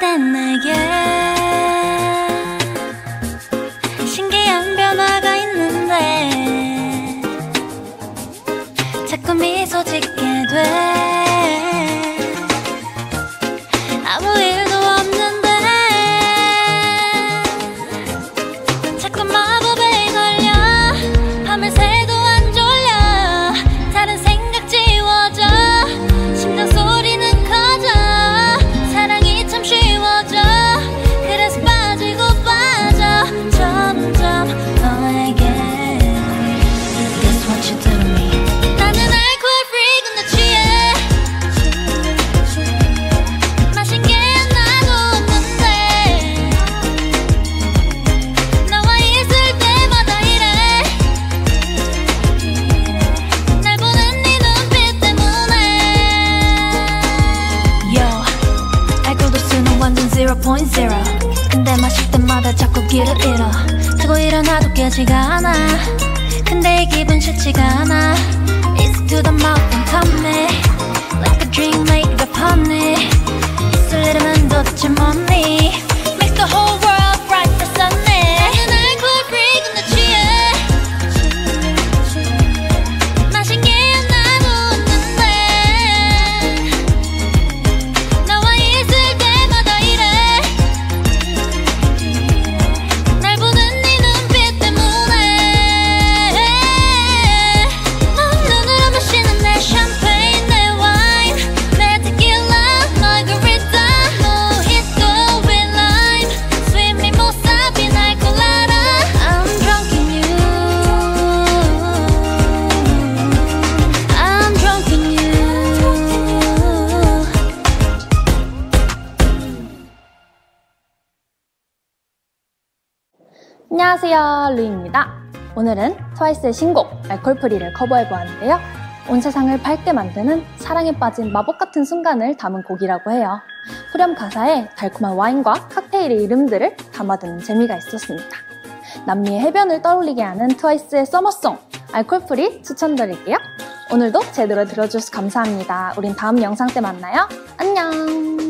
너에게 신기한 변화가 있는데 자꾸 미소 짓게 돼 0.0 근데 마실 때마다 자꾸 길을 잃어. 자고 일어나도 깨지가 않아. 근데 이 기분 싫지가 않아. It's to the mouth and tummy. Like 안녕하세요, 루이입니다. 오늘은 트와이스의 신곡 알콜프리를 커버해보았는데요. 온 세상을 밝게 만드는 사랑에 빠진 마법 같은 순간을 담은 곡이라고 해요. 후렴 가사에 달콤한 와인과 칵테일의 이름들을 담아두는 재미가 있었습니다. 남미의 해변을 떠올리게 하는 트와이스의 서머송 알콜프리 추천드릴게요. 오늘도 제 노래 들어주셔서 감사합니다. 우린 다음 영상 때 만나요. 안녕!